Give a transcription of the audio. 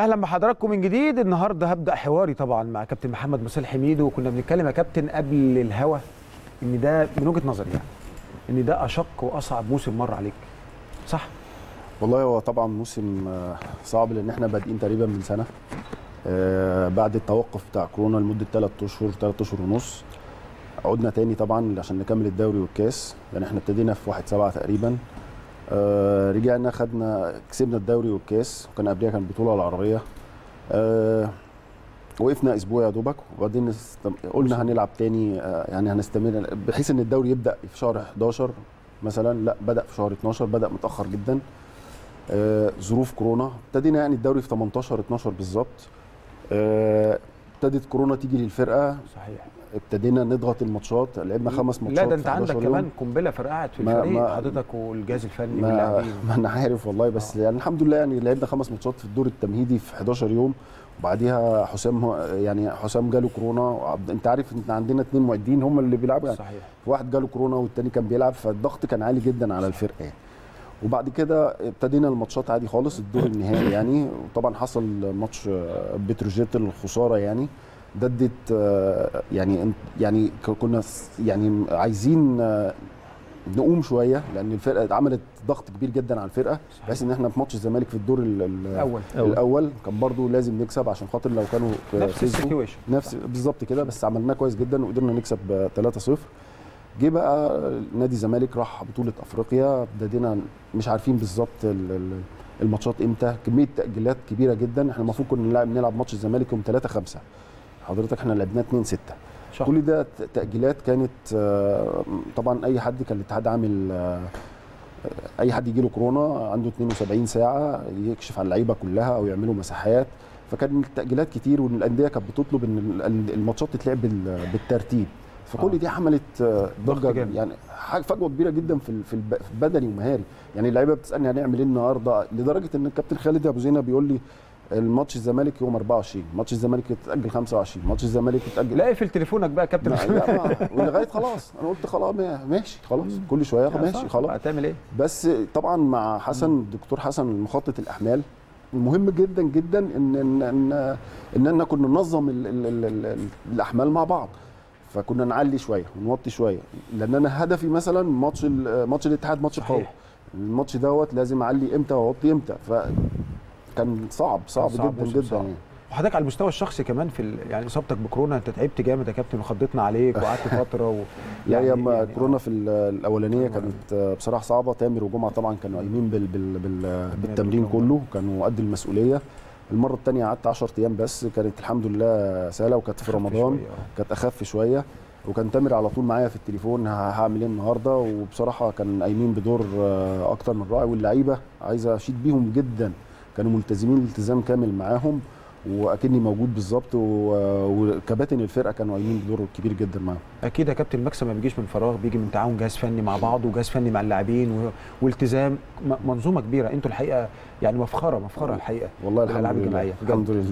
أهلا بحضراتكم من جديد. النهارده هبدأ حواري طبعا مع كابتن محمد مسال حميد وكنا بنتكلم يا كابتن قبل الهوا إن ده من وجهة نظري يعني إن ده أشق وأصعب موسم مر عليك صح؟ والله هو طبعا موسم آه، صعب لأن إحنا بادئين تقريبا من سنة آه، بعد التوقف بتاع كورونا لمدة 3 أشهر 3 أشهر ونص. عدنا تاني طبعا عشان نكمل الدوري والكاس يعني إحنا ابتدينا في 1 7 تقريبا. آه، رجعنا خدنا كسبنا الدوري والكاس وكان قبلها كان البطوله العربية. آه، وقفنا أسبوع يا دوبك وبعدين قلنا هنلعب تاني آه، يعني هنستمر بحيث إن الدوري يبدأ في شهر 11 مثلا لا بدأ في شهر 12 بدأ متأخر جدا. ظروف كورونا ابتدينا يعني الدوري في 18 12 بالظبط. ابتدت كورونا تيجي للفرقة صحيح. ابتدينا نضغط الماتشات لعبنا خمس ماتشات لا ده انت في 11 عندك. كمان قنبلة فرقعت في الفريق حضرتك والجهاز الفني ما, ما أنا عارف والله بس يعني الحمد لله يعني لعبنا خمس ماتشات في الدور التمهيدي في 11 يوم. وبعديها حسام يعني حسام جاله كورونا. وعبد- انت عارف ان عندنا اثنين معدين هم اللي بيلعبوا يعني صحيح. واحد جاله كورونا والتاني كان بيلعب فالضغط كان عالي جدا على الفرقة يعني. وبعد كده ابتدينا الماتشات عادي خالص الدور النهائي يعني. وطبعا حصل ماتش بتروجيت الخسارة يعني. ده ادت آه، يعني يعني كنا يعني عايزين آه، نقوم شوية لأن الفرقة عملت ضغط كبير جدا على الفرقة بحيث إن إحنا في ماتش الزمالك في الدور ال- ال- الأول. الأول. كان برضو لازم نكسب عشان خاطر لو كانوا نفس ال situation نفس بالظبط كده بس عملناه كويس جدا وقدرنا نكسب 3-0 جه بقى نادي الزمالك راح بطولة أفريقيا ابتدينا مش عارفين بالظبط ال- ال- الماتشات إمتى. كمية تأجيلات كبيرة جدا. إحنا المفروض كنا نلعب نلعب ماتش الزمالك يوم 3 5 حضرتك إحنا لعبناه 2 6 شهر. كل ده تأجيلات كانت آه، طبعا أي حد كان الاتحاد عامل آه، أي حد يجي له كورونا عنده 72 ساعة يكشف على اللعيبة كلها أو يعملوا مساحات. فكان التاجيلات كتير والأندية كانت بتطلب إن ال- الماتشات تتلعب بال- بالترتيب. فكل آه. دي عملت آه، ضجه. يعني فجوه كبيره جدا في في بدني ومهاري يعني اللعيبه بتسالني هنعمل إيه النهارده لدرجه ان الكابتن خالد ابو زينه بيقول لي الماتش الزمالك يوم 24 ماتش الزمالك يتاجل 25 ماتش الزمالك يتاجل لا اقفل تليفونك بقى يا كابتن ولغايه خلاص أنا قلت خلاص ما- ماشي خلاص كل شوية ماشي خلاص هتعمل إيه بس طبعا مع حسن الدكتور حسن مخطط الاحمال مهم جدا جدا ان ان ان اننا كنا ننظم ال ال ال ال ال الاحمال مع بعض فكنا نعلي شوية ونوطي شوية لأن أنا هدفي مثلا ماتش ماتش الاتحاد ماتش. قوي الماتش دوت لازم أعلي إمتى وأوطي إمتى فكان صعب صعب, صعب جدا جدا صعب. يعني. وحضرتك على المستوى الشخصي كمان في. يعني إصابتك بكورونا أنت تعبت جامد يا كابتن وخضتنا عليك وقعدت فترة و... لا يعني- اما يعني- كورونا في ال- الأولانية. كانت بصراحة صعبة تامر وجمعة طبعا كانوا قايمين بال بال بال بالتمرين. كله كانوا قد المسؤولية المرة الثانية قعدت 10 أيام بس كانت الحمد لله سهلة وكانت في رمضان آه. كانت أخف شوية وكان تامر على طول معايا في التليفون هعمل إيه النهارده وبصراحة كان قايمين بدور آه، أكتر من رائع واللعيبة عايزه أشيد بيهم جدا كانوا ملتزمين التزام كامل معاهم وأكني موجود بالظبط وكباتن الفرقة كانوا قايمين بدور كبير جدا معاهم. أكيد يا كابتن المكسب ما بيجيش من فراغ بيجي من تعاون جهاز فني مع بعض وجهاز فني مع اللاعبين و... والتزام منظومة كبيرة. أنتوا الحقيقة يعني مفخرة مفخرة الحقيقة والله الحمد لله الجماعية، بجد. الحمد لله.